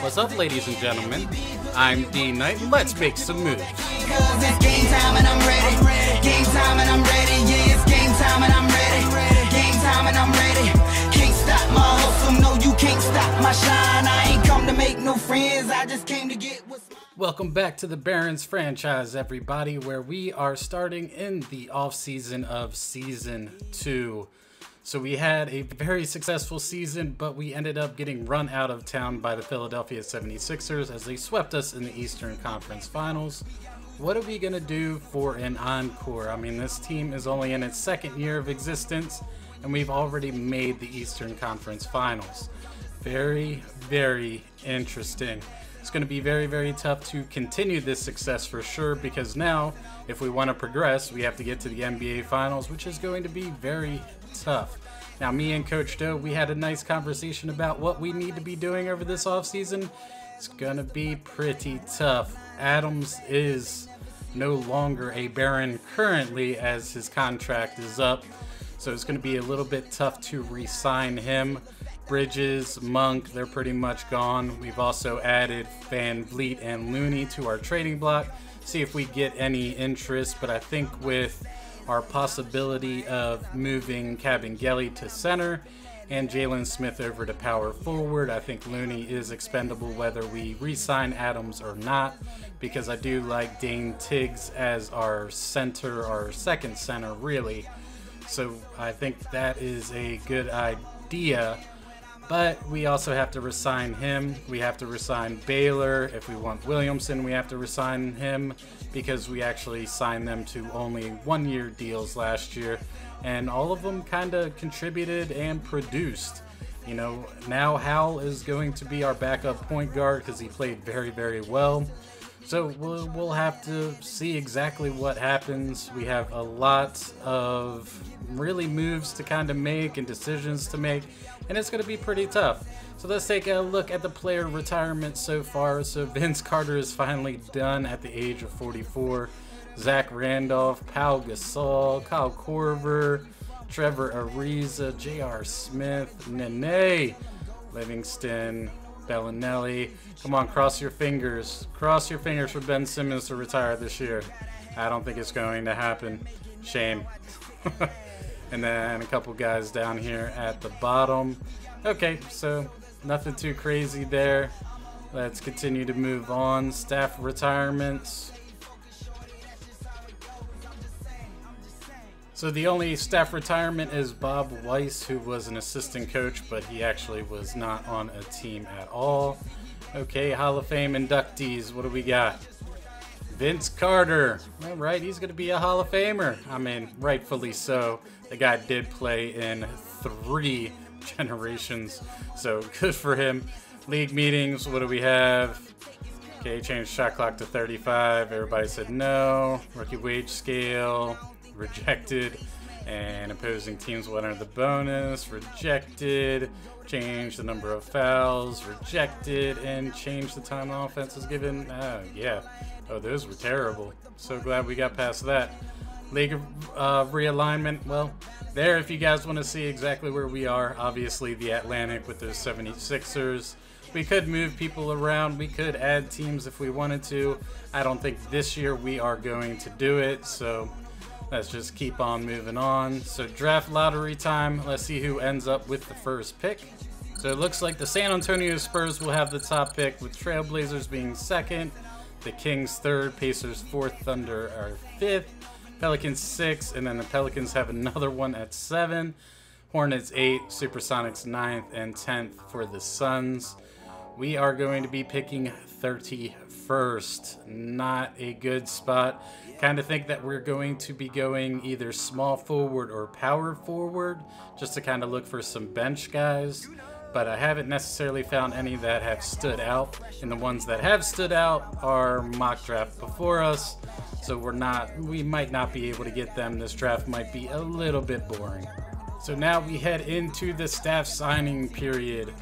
What's up, ladies and gentlemen? I'm D Knight. Let's make some moves. Cause it's game time and I'm ready. Game time and I'm ready. Yeah, it's game time and I'm ready. Game time and I'm ready. Can't stop my hustle. No, you can't stop my shine. I ain't come to make no friends. I just came to get what's mine. Welcome back to the Barons franchise, everybody, where we are starting in the off season of season two. So we had a very successful season, but we ended up getting run out of town by the Philadelphia 76ers as they swept us in the Eastern Conference Finals. What are we going to do for an encore? I mean, this team is only in its second year of existence, and we've already made the Eastern Conference Finals. Very, very interesting. It's going to be very, very tough to continue this success for sure because now, if we want to progress, we have to get to the NBA Finals, which is going to be very tough. Now, me and Coach Doe, we had a nice conversation about what we need to be doing over this offseason. It's going to be pretty tough. Adams is no longer a Baron currently as his contract is up. So it's going to be a little bit tough to re sign him. Bridges, Monk, they're pretty much gone. We've also added Van Vleet and Looney to our trading block. See if we get any interest, but I think with our possibility of moving Kabengele to center and Jalen Smith over to power forward, I think Looney is expendable whether we re-sign Adams or not, because I do like Dane Tiggs as our center, our second center, really. So I think that is a good idea. But we also have to resign him. We have to resign Baylor. If we want Williamson, we have to resign him because we actually signed them to only one year deals last year. And all of them kind of contributed and produced. You know, now Hal is going to be our backup point guard because he played very, very well. So we'll, we'll have to see exactly what happens. We have a lot of really moves to kind of make and decisions to make, and it's going to be pretty tough. So let's take a look at the player retirement so far. So Vince Carter is finally done at the age of 44. Zach Randolph, Pau Gasol, Kyle Korver, Trevor Ariza, J.R. Smith, Nene, Livingston, Belinelli. Come on, cross your fingers. Cross your fingers for Ben Simmons to retire this year. I don't think it's going to happen. Shame. and then a couple guys down here at the bottom. Okay, so nothing too crazy there. Let's continue to move on. Staff retirements. So the only staff retirement is Bob Weiss, who was an assistant coach, but he actually was not on a team at all. Okay, Hall of Fame inductees, what do we got? Vince Carter. All right, he's going to be a Hall of Famer. I mean, rightfully so. The guy did play in three generations, so good for him. League meetings, what do we have? Okay, changed shot clock to 35. Everybody said no. Rookie wage scale, rejected. And opposing teams will enter the bonus, rejected. Change the number of fouls, rejected. And change the time on offense is given. Uh, yeah. Oh, those were terrible. So glad we got past that. League uh, realignment, well, there if you guys want to see exactly where we are. Obviously, the Atlantic with those 76ers. We could move people around. We could add teams if we wanted to. I don't think this year we are going to do it, so let's just keep on moving on. So draft lottery time. Let's see who ends up with the first pick. So it looks like the San Antonio Spurs will have the top pick with Trailblazers being second, the Kings third, Pacers fourth, Thunder are fifth, Pelicans six, and then the Pelicans have another one at seven. Hornets eight, Supersonics ninth, and tenth for the Suns. We are going to be picking 31st. Not a good spot. Kind of think that we're going to be going either small forward or power forward, just to kind of look for some bench guys. But I haven't necessarily found any that have stood out. And the ones that have stood out are mock draft before us. So we're not, we might not be able to get them. This draft might be a little bit boring. So now we head into the staff signing period.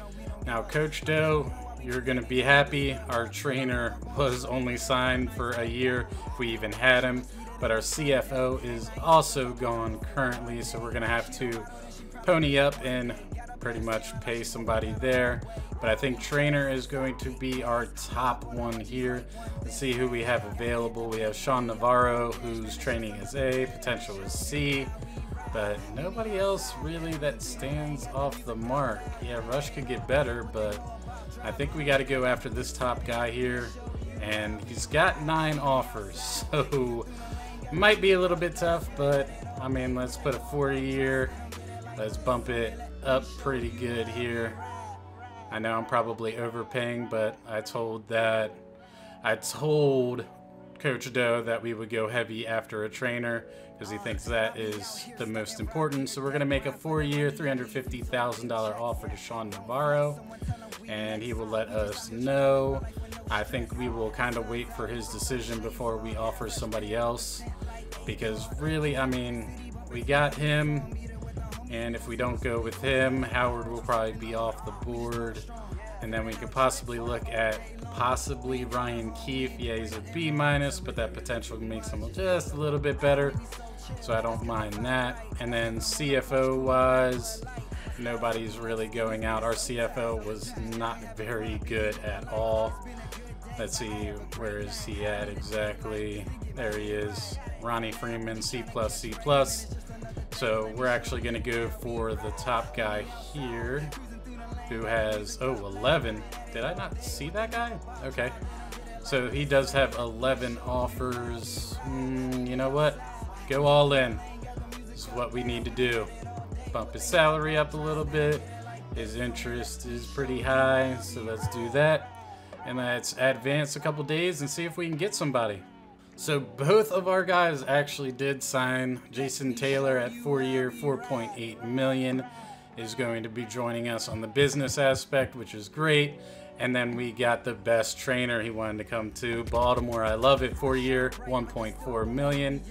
Now, Coach Doe, you're going to be happy. Our trainer was only signed for a year if we even had him. But our CFO is also gone currently, so we're going to have to pony up and pretty much pay somebody there. But I think trainer is going to be our top one here. Let's see who we have available. We have Sean Navarro, whose training is A, potential is C, but nobody else really that stands off the mark. Yeah, Rush could get better, but I think we got to go after this top guy here. And he's got nine offers, so might be a little bit tough, but I mean, let's put a four year. Let's bump it up pretty good here. I know I'm probably overpaying, but I told that I told Coach Doe that we would go heavy after a trainer because he thinks that is the most important. So we're going to make a four-year, $350,000 offer to Sean Navarro, and he will let us know. I think we will kind of wait for his decision before we offer somebody else because really, I mean, we got him and if we don't go with him, Howard will probably be off the board. And then we could possibly look at possibly Ryan Keefe. Yeah, he's a B minus, but that potential makes him just a little bit better. So I don't mind that. And then CFO wise, nobody's really going out. Our CFO was not very good at all. Let's see, where is he at exactly? There he is. Ronnie Freeman, C plus, C plus. So we're actually going to go for the top guy here, who has, oh, 11. Did I not see that guy? Okay. So he does have 11 offers. Mm, you know what? Go all in. This is what we need to do. Bump his salary up a little bit. His interest is pretty high, so let's do that. And let's advance a couple days and see if we can get somebody. So both of our guys actually did sign. Jason Taylor at four year, 4.8 million is going to be joining us on the business aspect, which is great. And then we got the best trainer he wanted to come to, Baltimore. I love it. Four year, 1.4 million.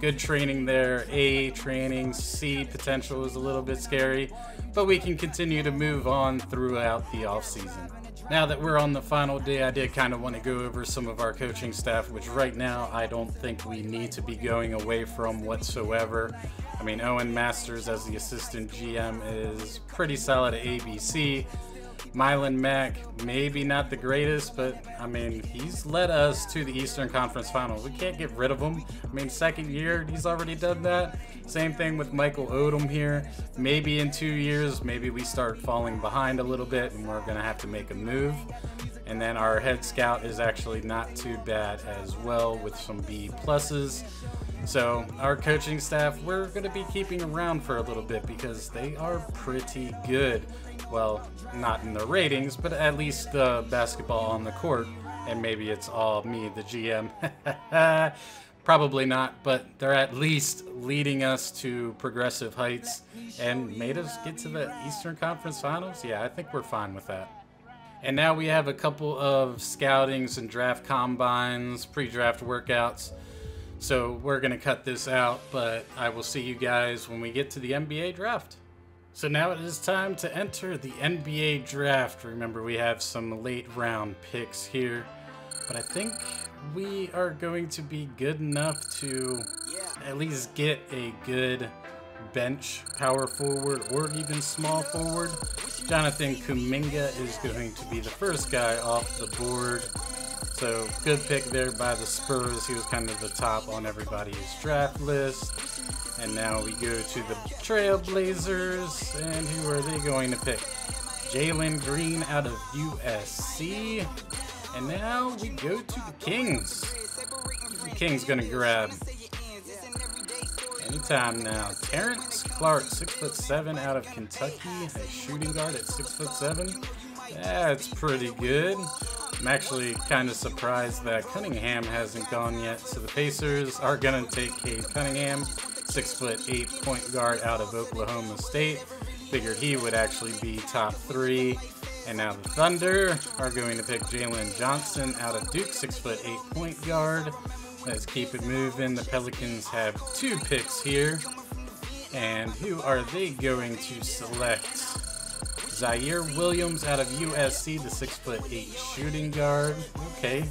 Good training there. A training, C potential is a little bit scary, but we can continue to move on throughout the off season. Now that we're on the final day, I did kind of want to go over some of our coaching staff, which right now I don't think we need to be going away from whatsoever. I mean, Owen Masters as the assistant GM is pretty solid at ABC. Mylan Mack, maybe not the greatest, but I mean, he's led us to the Eastern Conference Finals. We can't get rid of him. I mean, second year, he's already done that. Same thing with Michael Odom here. Maybe in two years, maybe we start falling behind a little bit and we're going to have to make a move. And then our head scout is actually not too bad as well with some B pluses. So our coaching staff, we're going to be keeping around for a little bit because they are pretty good. Well, not in the ratings, but at least the basketball on the court. And maybe it's all me, the GM. Probably not, but they're at least leading us to progressive heights and made us get to the Eastern Conference Finals. Yeah, I think we're fine with that. And now we have a couple of scoutings and draft combines, pre-draft workouts. So we're going to cut this out, but I will see you guys when we get to the NBA draft. So now it is time to enter the NBA draft. Remember, we have some late round picks here, but I think we are going to be good enough to at least get a good bench power forward or even small forward. Jonathan Kuminga is going to be the first guy off the board. So good pick there by the Spurs. He was kind of the top on everybody's draft list. And now we go to the Trailblazers. And who are they going to pick? Jalen Green out of USC. And now we go to the Kings. The Kings gonna grab anytime now. Terrence Clarke, six foot seven out of Kentucky, a shooting guard at six foot seven. That's pretty good. I'm actually kind of surprised that Cunningham hasn't gone yet. So the Pacers are gonna take Cade Cunningham, six foot eight point guard out of Oklahoma State. Figured he would actually be top three. And now the Thunder are going to pick Jalen Johnson out of Duke, six foot eight point guard. Let's keep it moving. The Pelicans have two picks here. And who are they going to select? Ziaire Williams out of USC, the six foot eight shooting guard. Okay.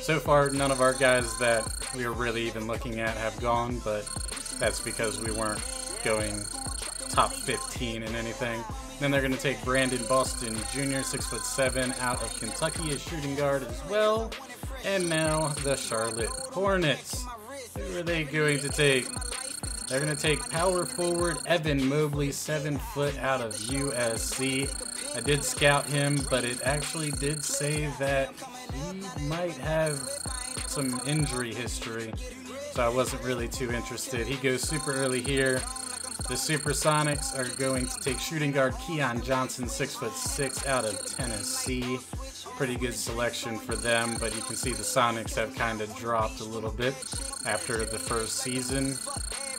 So far, none of our guys that we are really even looking at have gone, but that's because we weren't going top 15 in anything. Then they're going to take Brandon Boston Jr., six foot seven, out of Kentucky as shooting guard as well. And now the Charlotte Hornets. Who are they going to take? They're going to take power forward Evan Mobley, seven foot out of USC. I did scout him, but it actually did say that he might have some injury history, so I wasn't really too interested. He goes super early here. The Supersonics are going to take shooting guard Keon Johnson, six foot six, out of Tennessee. Pretty good selection for them, but you can see the Sonics have kind of dropped a little bit after the first season.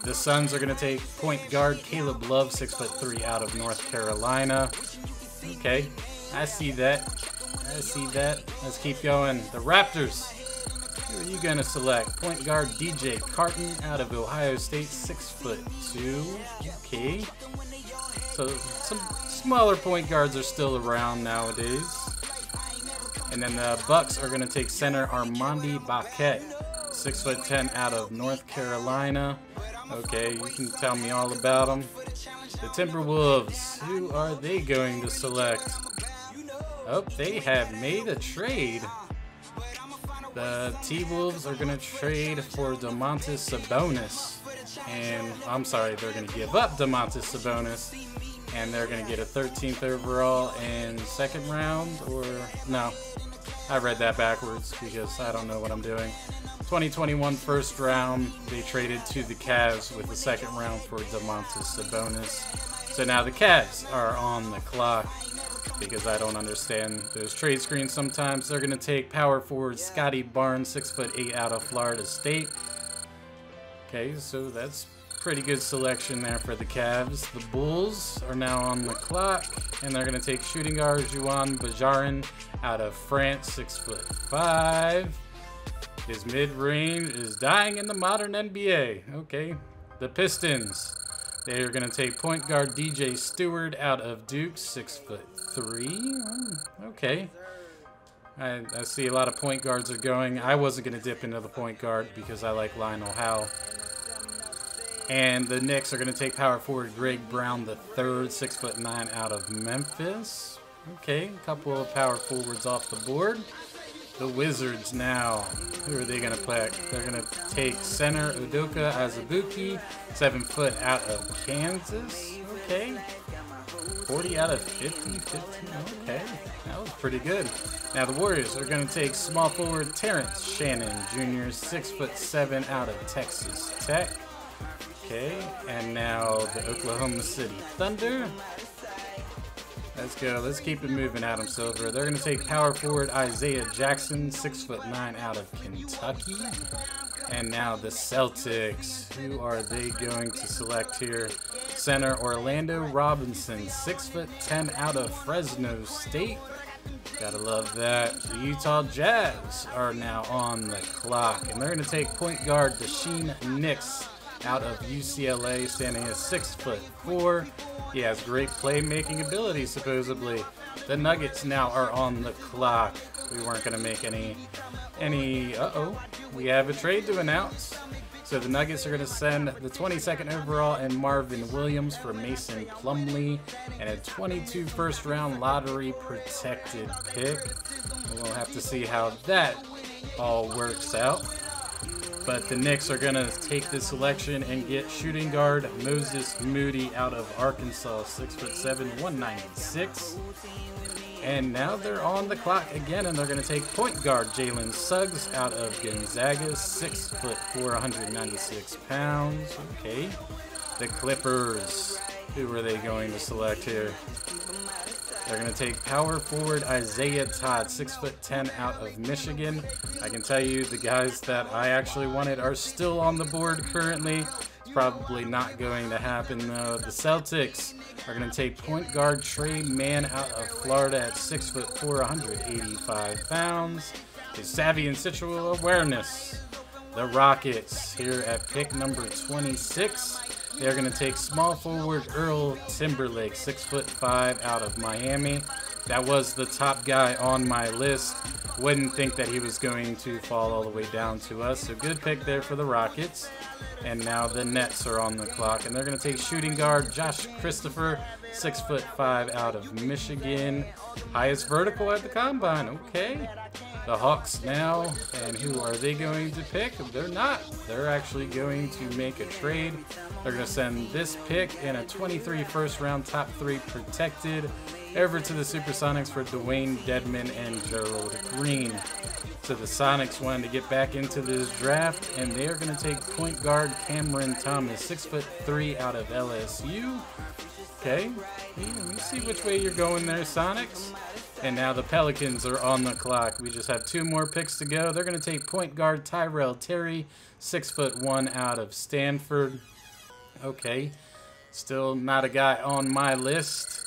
The Suns are going to take point guard Caleb Love, six foot three, out of North Carolina. Okay, I see that. I see that. Let's keep going. The Raptors. Who are you going to select? Point guard DJ Carton out of Ohio State, six foot two. Okay. So some smaller point guards are still around nowadays. And then the Bucks are going to take center Armando Bacot, six foot ten, out of North Carolina. Okay, you can tell me all about them. The Timberwolves, who are they going to select? Oh, they have made a trade. The T-Wolves are going to trade for Domantas Sabonis. And I'm sorry, they're going to give up Domantas Sabonis. And they're going to get a 13th overall and second round, or no, I read that backwards because I don't know what I'm doing. 2021 first round, they traded to the Cavs with the second round for Domantas Sabonis. So now the Cavs are on the clock because I don't understand those trade screens sometimes. They're going to take power forward Scottie Barnes, 6 foot 8 out of Florida State. Okay, so that's pretty good selection there for the Cavs. The Bulls are now on the clock, and they're going to take shooting guard Juhann Begarin out of France, 6 foot 5. His mid-range is dying in the modern NBA. Okay. The Pistons. They are going to take point guard DJ Steward out of Duke, six foot three. Oh, okay. I, I see a lot of point guards are going. I wasn't going to dip into the point guard because I like Lionel Howe. And the Knicks are going to take power forward Greg Brown the third, six foot nine, out of Memphis. Okay, a couple of power forwards off the board. The Wizards now. Who are they going to pick? They're going to take center Udoka Azubuike, seven foot out of Kansas. Okay. 40 out of 50, 15. Okay, that was pretty good. Now the Warriors are going to take small forward Terrence Shannon Jr., six foot seven out of Texas Tech. Okay, and now the Oklahoma City Thunder Let's go. Let's keep it moving, Adam Silver. They're going to take power forward Isaiah Jackson, six foot nine, out of Kentucky. And now the Celtics. Who are they going to select here? Center Orlando Robinson, six foot ten, out of Fresno State. Gotta love that. The Utah Jazz are now on the clock, and they're to take point guard Daishen Nix out of UCLA, standing at six foot four. He has great playmaking ability, supposedly. The Nuggets now are on the clock. We weren't to make any, any. Uh oh, we have a trade to announce. So the Nuggets are going to send the 22nd overall and Marvin Williams for Mason Plumlee and a 22 first round lottery protected pick. We'll have to see how that all works out. But the Knicks are going to take this selection and get shooting guard Moses Moody out of Arkansas, 6'7, 196. And now they're on the clock again, and they're going to take point guard Jalen Suggs out of Gonzaga, 6 foot 4, 196 pounds. Okay. The Clippers. Who are they going to select here? They're going to take power forward Isaiah Todd, six foot ten, out of Michigan. I can tell you the guys that I actually wanted are still on the board currently. Probably not going to happen though. The Celtics are going to take point guard Tre Mann out of Florida at six foot four, 185 pounds. His savvy and situational awareness. The Rockets here at pick number 26 they're going to take small forward Earl Timberlake, six foot five, out of Miami. That was the top guy on my list. Wouldn't think that he was going to fall all the way down to us. So good pick there for the Rockets. And now the Nets are on the clock, and they're going to take shooting guard Josh Christopher, six foot five out of Michigan, highest vertical at the combine. Okay, the Hawks now, and who are they going to pick? They're not. They're actually going to make a trade. They're going to send this pick and a 23 first round top three protected over to the Supersonics for Dewayne Dedmon and Gerald Green. So the Sonics wanted to get back into this draft, and they are going to take point guard Cameron Thomas, six foot three out of LSU. Okay, let me see which way you're going there, Sonics. And now the Pelicans are on the clock. We just have two more picks to go. They're going to take point guard Tyrell Terry, six foot one out of Stanford. Okay, still not a guy on my list.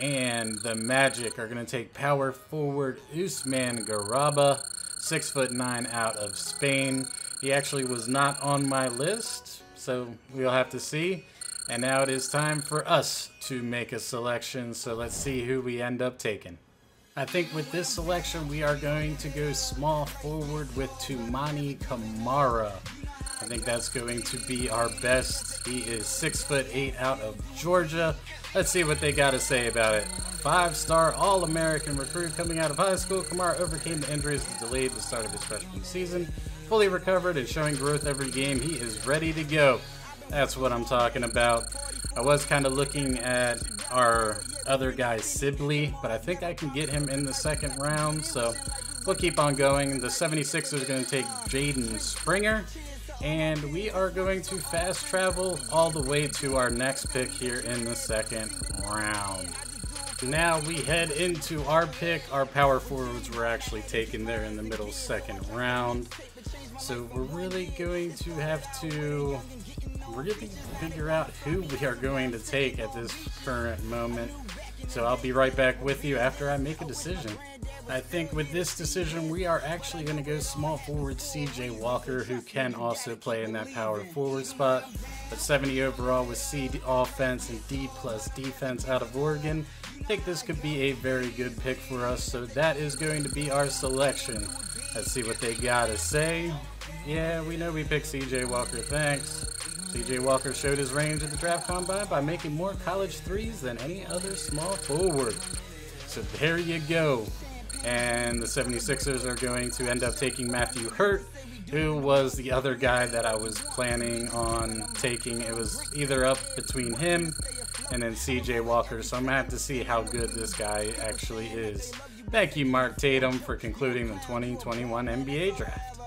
And the Magic are going to take power forward Usman Garuba, six foot nine out of Spain. He actually was not on my list, so we'll have to see. And now it is time for us to make a selection, so let's see who we end up taking. I think with this selection, we are going to go small forward with Toumani Camara. I think that's going to be our best. He is six foot eight out of Georgia. Let's see what they got to say about it. Five-star All-American recruit coming out of high school, Camara overcame the injuries that delayed the start of his freshman season. Fully recovered and showing growth every game, he is ready to go. That's what I'm talking about. I was kind of looking at our other guy, Sibley, but I think I can get him in the second round, so we'll keep on going. The 76ers are going to take Jaden Springer, and we are going to fast travel all the way to our next pick here in the second round. Now we head into our pick. Our power forwards were actually taken there in the middle second round. So we're really going to have to really figure out who we are going to take at this current moment. So I'll be right back with you after I make a decision. I think with this decision, we are actually going to go small forward CJ Walker, who can also play in that power forward spot. But 70 overall with C offense and D plus defense out of Oregon. Think this could be a very good pick for us. So that is going to be our selection. Let's see what they got to say. Yeah, we know we picked CJ Walker. Thanks. CJ Walker showed his range at the draft combine by making more college threes than any other small forward. So there you go. And the 76ers are going to end up taking Matthew Hurt, who was the other guy that I was planning on taking. It was either up between him and then CJ Walker, so I'm going to have to see how good this guy actually is. Thank you, Mark Tatum, for concluding the 2021 NBA draft.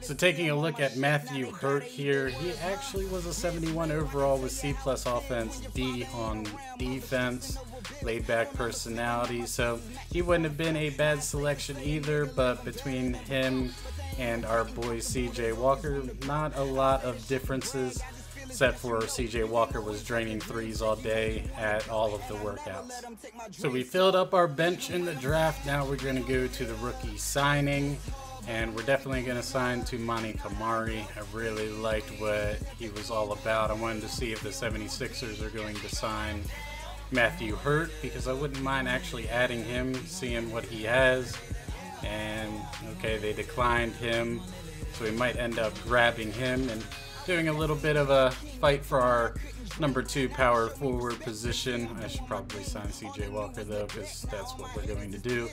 So taking a look at Matthew Hurt here, he actually was a 71 overall with C plus offense, D on defense, laid back personality. So he wouldn't have been a bad selection either, but between him and our boy CJ Walker, not a lot of differences except for CJ Walker was draining threes all day at all of the workouts. So we filled up our bench in the draft. Now we're going to go to the rookie signing and we're definitely going to sign Toumani Camara. I really liked what he was all about. I wanted to see if the 76ers are going to sign Matthew Hurt because I wouldn't mind actually adding him, seeing what he has. And okay, they declined him, so we might end up grabbing him and doing a little bit of a fight for our number two power forward position. I should probably sign CJ Walker though, because that's what we're going to do.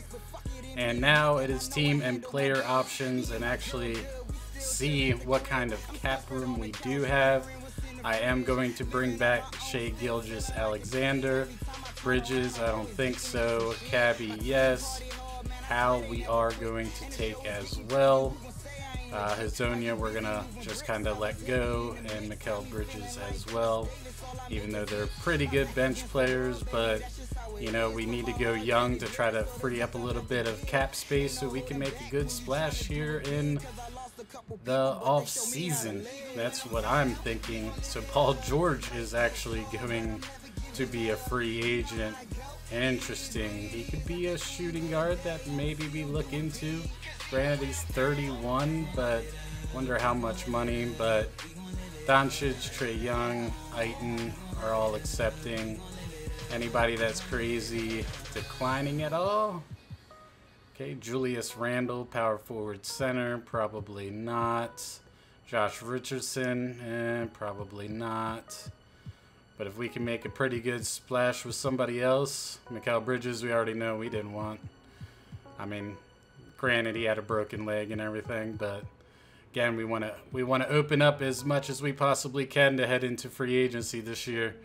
And now it is team and player options and actually see what kind of cap room we do have. I am going to bring back Shai Gilgeous-Alexander. Bridges, I don't think so. Cabby, yes. How we are going to take as well. Uh, Hezonja, we're going to just kind of let go, and Mikal Bridges as well, even though they're pretty good bench players, but you know, we need to go young to try to free up a little bit of cap space so we can make a good splash here in the off season. That's what I'm thinking. So Paul George is actually going to be a free agent. Interesting. He could be a shooting guard that maybe we look into. Granted, he's 31, but wonder how much money. But Doncic, Trae Young, Ayton are all accepting. Anybody that's crazy declining at all? Okay, Julius Randle, power forward center, probably not. Josh Richardson, eh, probably not. But if we can make a pretty good splash with somebody else, Mikal Bridges, we already know we didn't want. I mean, granted he had a broken leg and everything, but again, we want to we want to open up as much as we possibly can to head into free agency this year.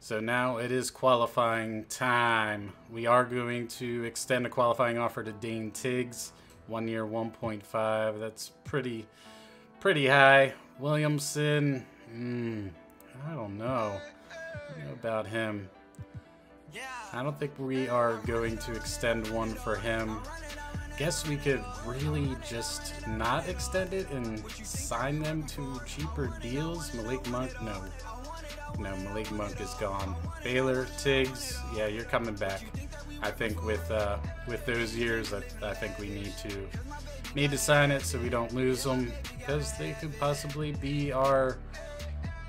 So now it is qualifying time. We are going to extend a qualifying offer to Dane Tiggs, one year, 1.5. That's pretty pretty high. Williamson, hmm, I don't know. I don't know about him. I don't think we are going to extend one for him. Guess we could really just not extend it and sign them to cheaper deals. Malik Monk, no. No, Malik Monk is gone. Baylor, Tiggs, yeah, you're coming back. I think with uh, with those years, I, I think we need to need to sign it so we don't lose them because they could possibly be our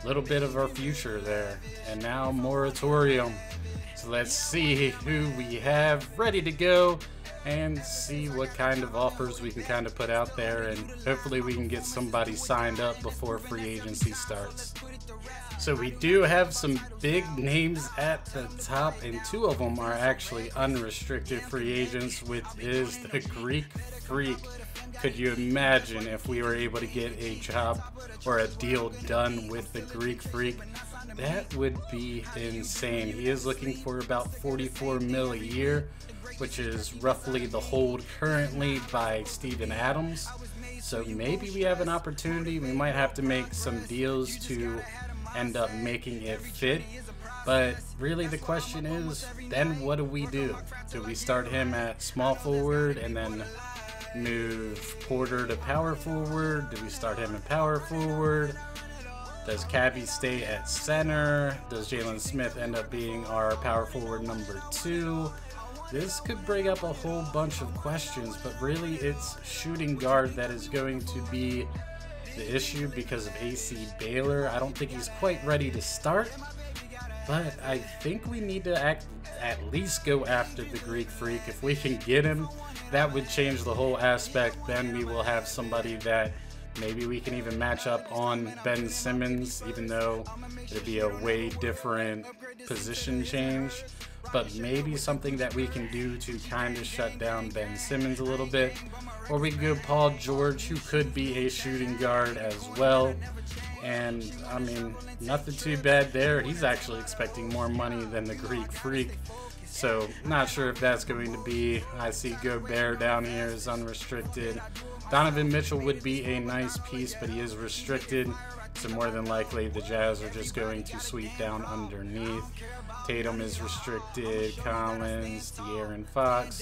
little bit of our future there. And now moratorium. So let's see who we have ready to go and see what kind of offers we can kind of put out there and hopefully we can get somebody signed up before free agency starts. So we do have some big names at the top and two of them are actually unrestricted free agents which is the Greek Freak. Could you imagine if we were able to get a job or a deal done with the Greek Freak? That would be insane. He is looking for about 44 mil a year, which is roughly the hold currently by Steven Adams. So maybe we have an opportunity. We might have to make some deals to end up making it fit. But really, the question is then what do we do? Do we start him at small forward and then move Porter to power forward? Do we start him at power forward? Does Cabby stay at center? Does Jalen Smith end up being our power forward number two? This could bring up a whole bunch of questions, but really it's shooting guard that is going to be the issue because of AC Baylor. I don't think he's quite ready to start, but I think we need to act, at least go after the Greek Freak. If we can get him, that would change the whole aspect. Then we will have somebody that maybe we can even match up on Ben Simmons, even though it'd be a way different position change. But maybe something that we can do to kind of shut down Ben Simmons a little bit. Or we could go Paul George, who could be a shooting guard as well. And I mean, nothing too bad there. He's actually expecting more money than the Greek Freak. So, not sure if that's going to be. I see Gobert down here is unrestricted. Donovan Mitchell would be a nice piece, but he is restricted. So, more than likely, the Jazz are just going to sweep down underneath. Tatum is restricted. Collins, De'Aaron Fox.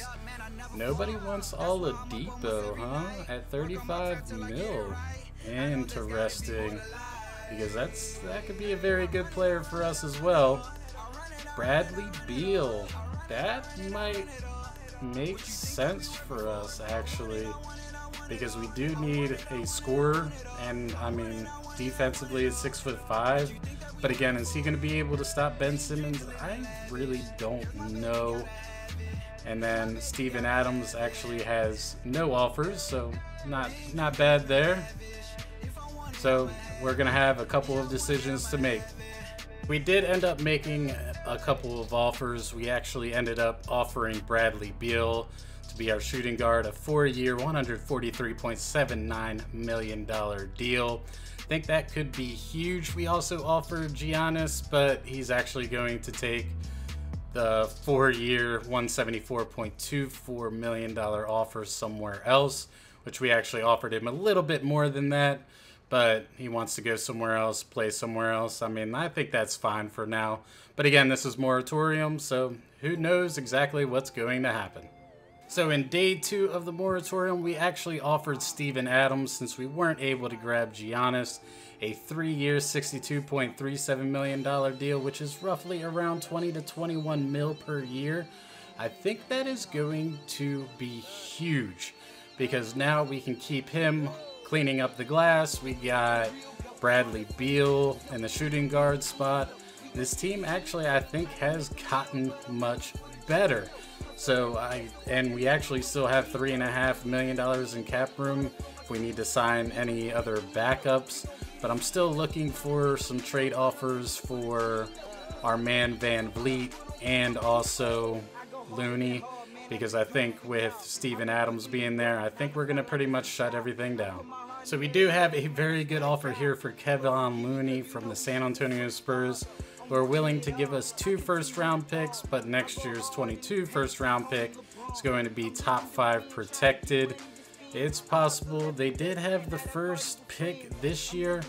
Nobody wants Oladipo, huh? At 35 mil. Interesting. Because that's that could be a very good player for us as well. Bradley Beal. That might make sense for us actually. Because we do need a scorer and I mean defensively is six foot five. But again, is he gonna be able to stop Ben Simmons? I really don't know. And then Steven Adams actually has no offers, so not not bad there. So we're gonna have a couple of decisions to make. We did end up making a couple of offers. We actually ended up offering Bradley Beal to be our shooting guard, a four-year, $143.79 million deal. I think that could be huge. We also offer Giannis, but he's actually going to take the four-year, $174.24 million offer somewhere else, which we actually offered him a little bit more than that but he wants to go somewhere else, play somewhere else. I mean, I think that's fine for now. But again, this is moratorium, so who knows exactly what's going to happen. So in day two of the moratorium, we actually offered Steven Adams, since we weren't able to grab Giannis, a three-year, $62.37 million deal, which is roughly around 20 to 21 mil per year. I think that is going to be huge because now we can keep him cleaning up the glass. We got Bradley Beal in the shooting guard spot. This team actually, I think, has gotten much better. So I and we actually still have three and a half million dollars in cap room if we need to sign any other backups. But I'm still looking for some trade offers for our man Van Vleet and also Looney because I think with Steven Adams being there, I think we're going to pretty much shut everything down. So we do have a very good offer here for Kevin Looney from the San Antonio Spurs who are willing to give us two first round picks, but next year's 22 first round pick is going to be top five protected. It's possible they did have the first pick this year,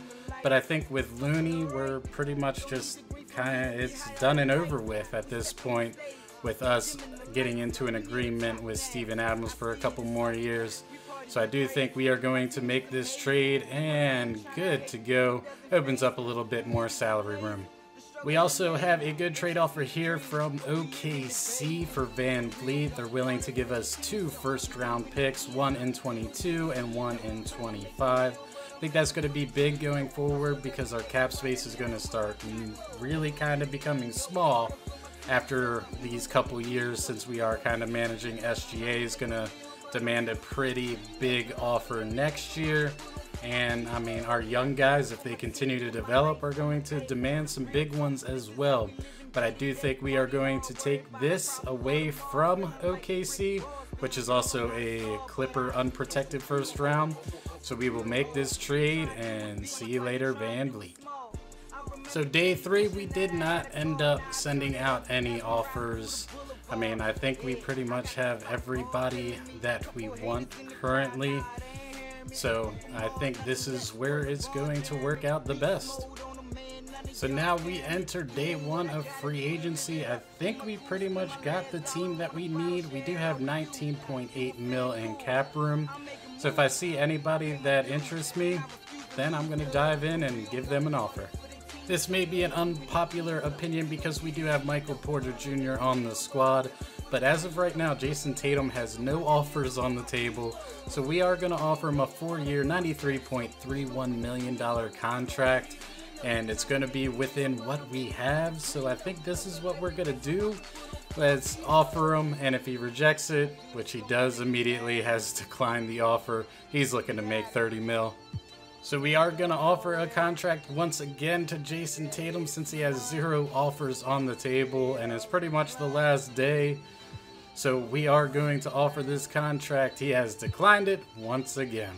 but I think with Looney, we're pretty much just kind of it's done and over with at this point with us getting into an agreement with Steven Adams for a couple more years. So I do think we are going to make this trade and good to go. Opens up a little bit more salary room. We also have a good trade offer here from OKC for Van Vleet. They're willing to give us two first round picks, one in 22 and one in 25. I think that's going to be big going forward because our cap space is going to start really kind of becoming small after these couple years since we are kind of managing SGA is going to demand a pretty big offer next year. And I mean, our young guys, if they continue to develop, are going to demand some big ones as well. But I do think we are going to take this away from OKC, which is also a Clipper unprotected first round. So we will make this trade and see you later, Van Vleet. So day three, we did not end up sending out any offers. I mean, I think we pretty much have everybody that we want currently. So I think this is where it's going to work out the best. So now we enter day one of free agency. I think we pretty much got the team that we need. We do have 19.8 mil in cap room. So if I see anybody that interests me, then I'm going to dive in and give them an offer. This may be an unpopular opinion because we do have Michael Porter Jr. on the squad, but as of right now, Jayson Tatum has no offers on the table, so we are going to offer him a four-year, $93.31 million contract, and it's going to be within what we have, so I think this is what we're going to do. Let's offer him, and if he rejects it, which he does immediately, has declined the offer, he's looking to make 30 mil. So we are going to offer a contract once again to Jayson Tatum since he has zero offers on the table and it's pretty much the last day. So we are going to offer this contract. He has declined it once again.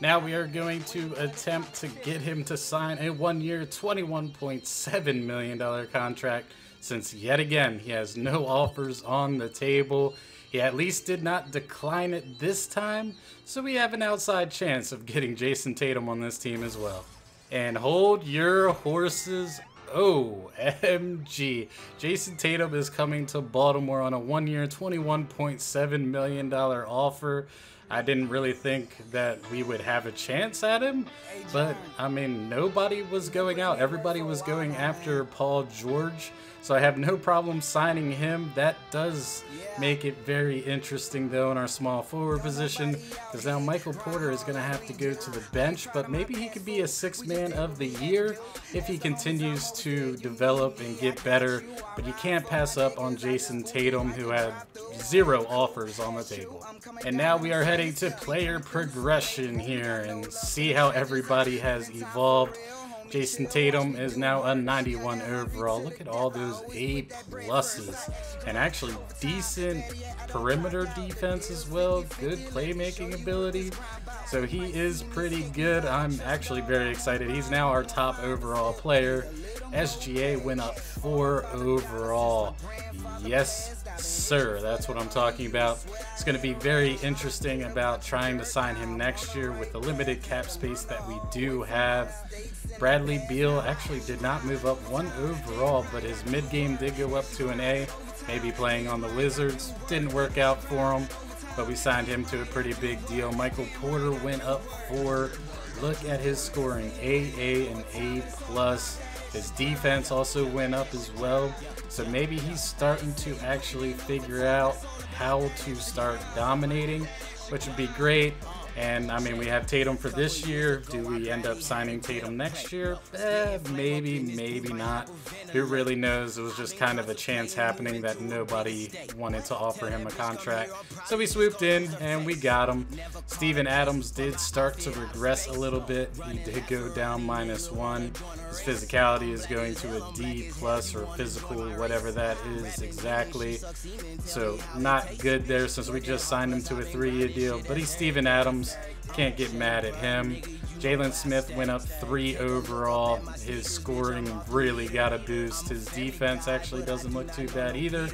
Now we are going to attempt to get him to sign a one-year $21.7 million contract since yet again he has no offers on the table. He at least did not decline it this time, so we have an outside chance of getting Jayson Tatum on this team as well. And hold your horses OMG. Jayson Tatum is coming to Baltimore on a one year, $21.7 million offer. I didn't really think that we would have a chance at him, but I mean, nobody was going out. Everybody was going after Paul George. So I have no problem signing him. That does make it very interesting, though, in our small forward position, because now Michael Porter is going to have to go to the bench, but maybe he could be a six man of the year if he continues to develop and get better. But you can't pass up on Jayson Tatum, who had zero offers on the table. And now we are heading to player progression here and see how everybody has evolved. Jayson Tatum is now a 91 overall. Look at all those A pluses. And actually decent perimeter defense as well. Good playmaking ability. So he is pretty good. I'm actually very excited. He's now our top overall player. SGA went up four overall. Yes, sir. That's what I'm talking about. It's going to be very interesting about trying to sign him next year with the limited cap space that we do have. Bradley Beal actually did not move up one overall, but his mid game did go up to an A. Maybe playing on the Wizards. Didn't work out for him, but we signed him to a pretty big deal. Michael Porter went up four. Look at his scoring AA and A plus. His defense also went up as well. So maybe he's starting to actually figure out how to start dominating, which would be great. And I mean, we have Tatum for this year. Do we end up signing Tatum next year? Eh, maybe, maybe not. Who really knows? It was just kind of a chance happening that nobody wanted to offer him a contract. So we swooped in and we got him. Steven Adams did start to regress a little bit. He did go down minus one. His physicality is going to a D plus or physical, whatever that is exactly. So not good there since we just signed him to a three-year deal. But he's Steven Adams. Can't get mad at him. Jalen Smith went up three overall. His scoring really got a boost. His defense actually doesn't look too bad either.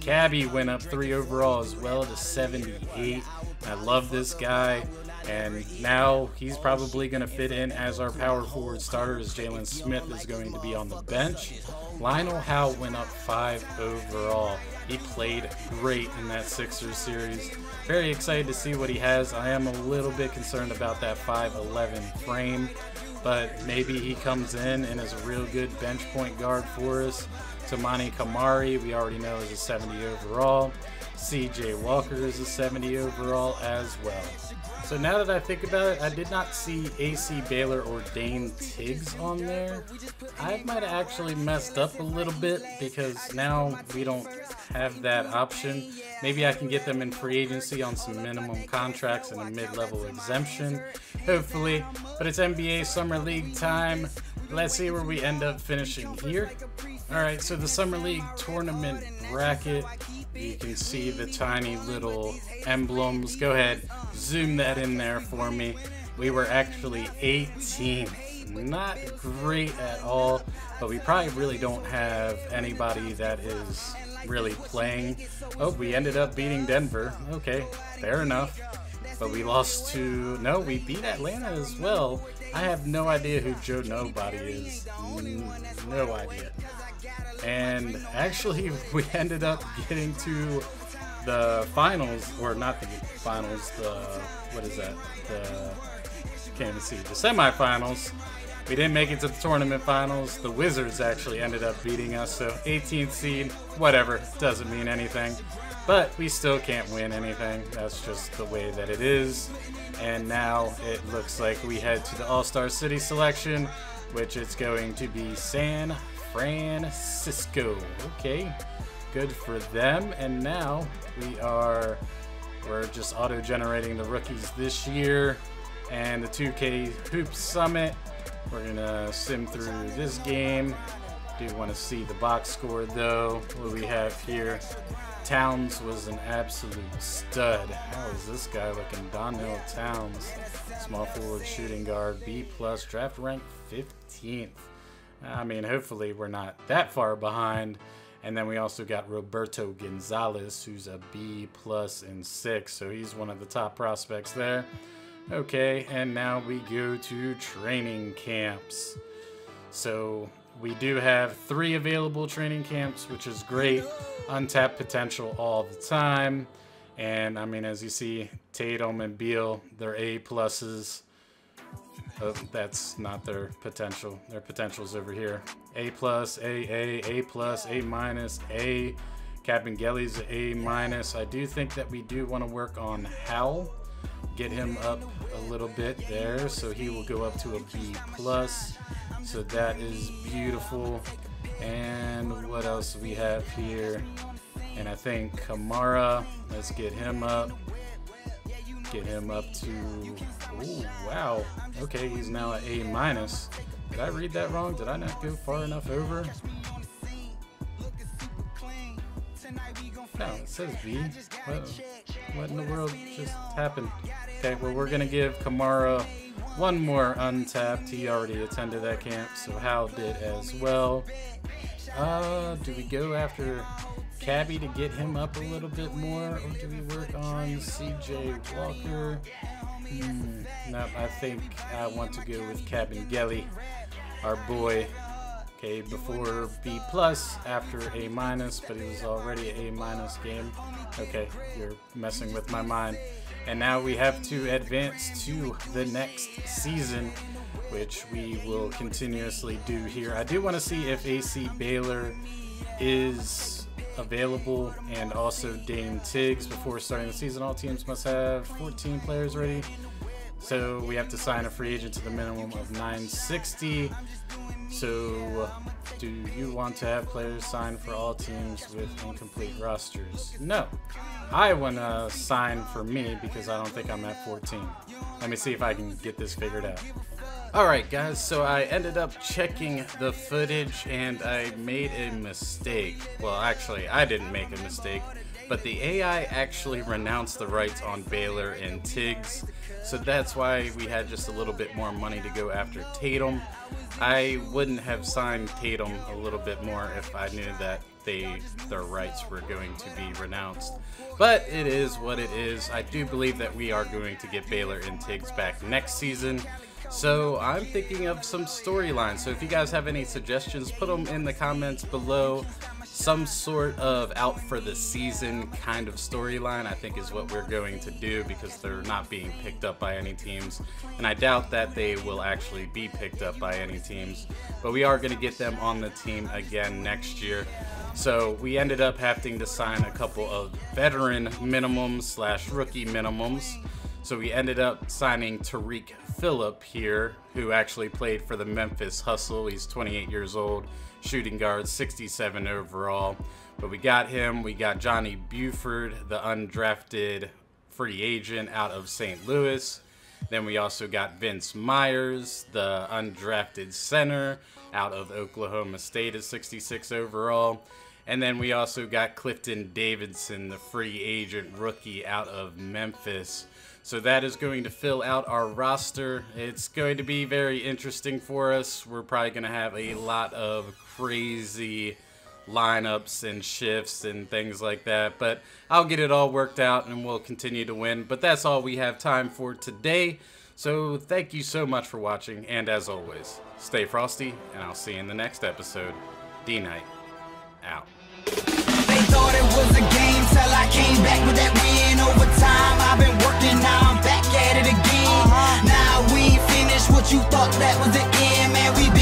Cabby went up three overall as well to 78. I love this guy. And now he's probably going to fit in as our power forward starter as Jalen Smith is going to be on the bench. Lionel Howell went up five overall. He played great in that Sixers series. Very excited to see what he has. I am a little bit concerned about that 5'11 frame, but maybe he comes in and is a real good bench point guard for us. Toumani Camara, we already know is a 70 overall. CJ Walker is a 70 overall as well. So now that I think about it, I did not see AC Baylor or Dane Tiggs on there. I might have actually messed up a little bit because now we don't have that option. Maybe I can get them in free agency on some minimum contracts and a mid-level exemption, hopefully. But it's NBA Summer League time. Let's see where we end up finishing here. Alright, so the Summer League tournament bracket. You can see the tiny little emblems. Go ahead, zoom that in there for me. We were actually 18. Not great at all, but we probably really don't have anybody that is really playing. Oh, we ended up beating Denver. Okay, fair enough. But we lost to... No, we beat Atlanta as well. I have no idea who Joe Nobody is. No idea. And actually, we ended up getting to the finals, or not the finals, the, what is that? The, can't see, the semifinals. We didn't make it to the tournament finals. The Wizards actually ended up beating us, so 18th seed, whatever, doesn't mean anything. But we still can't win anything. That's just the way that it is. And now it looks like we head to the All-Star City selection, which is going to be San Francisco. Okay, good for them. And now we are, we're just auto-generating the rookies this year. And the 2K Hoop Summit, we're gonna sim through this game. Do want to see the box score though. What we have here. Towns was an absolute stud. How is this guy looking? Donnell Towns, small forward shooting guard, B plus, draft rank 15th. I mean, hopefully we're not that far behind. And then we also got Roberto Gonzalez, who's a B plus in six, so he's one of the top prospects there. Okay, and now we go to training camps. So we do have three available training camps, which is great. Untapped potential all the time. And I mean, as you see, Tatum and Beal, they're A pluses. Oh, that's not their potential. Their potential's over here. A plus, A, A, A plus, A minus, A. Kabengele's A minus. I do think that we do want to work on Howell. Get him up a little bit there, so he will go up to a B plus. So that is beautiful. And what else we have here? And I think Camara, let's get him up get him up to, oh, wow. Okay, he's now at A minus. Did I read that wrong? Did I not go far enough over? No, it says B. What, what in the world just happened? Okay, well, we're going to give Camara one more untapped. He already attended that camp, so Hal did as well. Uh, do we go after Cabby to get him up a little bit more, or do we work on CJ Walker? Hmm, no, I think I want to go with Kabengele, our boy. Okay, before B plus, after A minus, but he was already A minus game. Okay, you're messing with my mind. And now we have to advance to the next season, which we will continuously do here. I do want to see if AC Baylor is available, and also Dane Tiggs. Before starting the season, all teams must have 14 players ready. So we have to sign a free agent to the minimum of 960. So, do you want to have players sign for all teams with incomplete rosters? No. I want to sign for me because I don't think I'm at 14. Let me see if I can get this figured out. Alright guys, so I ended up checking the footage and I made a mistake. Well, actually, I didn't make a mistake, but the AI actually renounced the rights on Baylor and Tiggs, so that's why we had just a little bit more money to go after Tatum. I wouldn't have signed Tatum a little bit more if I knew that they their rights were going to be renounced. But it is what it is. I do believe that we are going to get Baylor and Tiggs back next season. So I'm thinking of some storylines. So if you guys have any suggestions, put them in the comments below. Some sort of out for the season kind of storyline, I think, is what we're going to do because they're not being picked up by any teams. And I doubt that they will actually be picked up by any teams. But we are going to get them on the team again next year. So we ended up having to sign a couple of veteran minimums slash rookie minimums. So we ended up signing Tariq Phillip here, who actually played for the Memphis Hustle. He's 28 years old, shooting guard, 67 overall. But we got him. We got Johnny Buford, the undrafted free agent out of St. Louis. Then we also got Vince Myers, the undrafted center out of Oklahoma State at 66 overall. And then we also got Clifton Davidson, the free agent rookie out of Memphis. So that is going to fill out our roster. It's going to be very interesting for us. We're probably going to have a lot of crazy lineups and shifts and things like that. But I'll get it all worked out and we'll continue to win. But that's all we have time for today. So thank you so much for watching. And as always, stay frosty and I'll see you in the next episode. D. Knight out. They thought it was a game till I came back with that win overtime. I've been now we finished what you thought that was the end, man. We